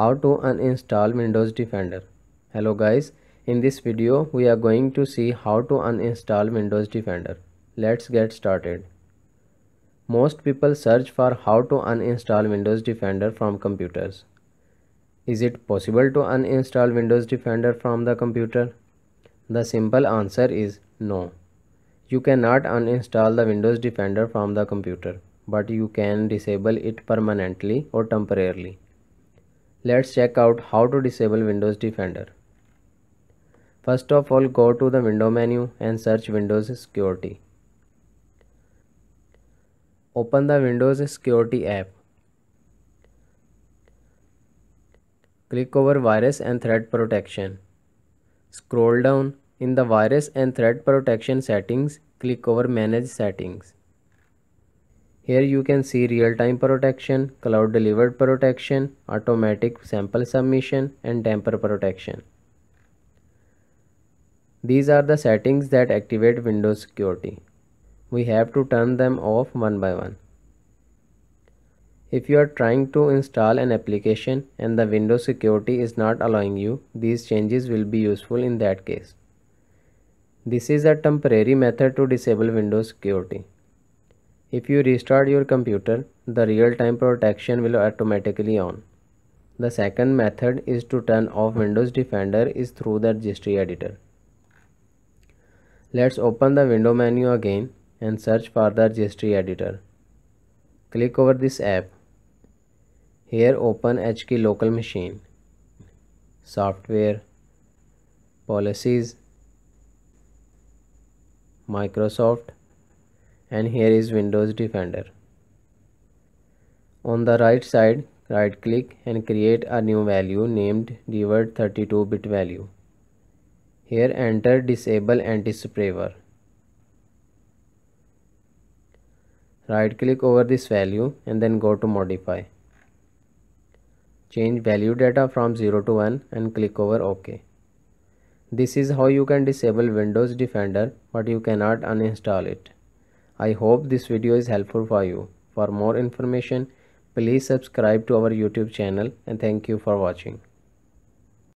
How to uninstall Windows Defender. Hello guys, in this video we are going to see how to uninstall Windows Defender. Let's get started. Most people search for how to uninstall Windows Defender from computers. Is it possible to uninstall Windows Defender from the computer? The simple answer is no. You cannot uninstall the Windows Defender from the computer, but you can disable it permanently or temporarily. Let's check out how to disable Windows Defender. First of all go to the window menu and search Windows Security. Open the Windows Security app. Click over Virus and Threat Protection. Scroll down in the Virus and Threat Protection settings, click over Manage Settings. Here you can see real-time protection, cloud delivered protection, automatic sample submission and tamper protection. These are the settings that activate Windows security. We have to turn them off one by one. If you are trying to install an application and the Windows security is not allowing you, these changes will be useful in that case. This is a temporary method to disable Windows security. If you restart your computer, the real-time protection will automatically on. The second method is to turn off Windows Defender is through the registry editor. Let's open the window menu again and search for the registry editor. Click over this app. Here open HKey local machine. Software. Policies. Microsoft and here is Windows Defender. On the right side, right click and create a new value named DWORD 32-bit value. Here enter disable anti-spyware. Right click over this value and then go to modify. Change value data from 0 to 1 and click over OK. This is how you can disable Windows Defender but you cannot uninstall it. I hope this video is helpful for you. For more information, please subscribe to our YouTube channel and thank you for watching.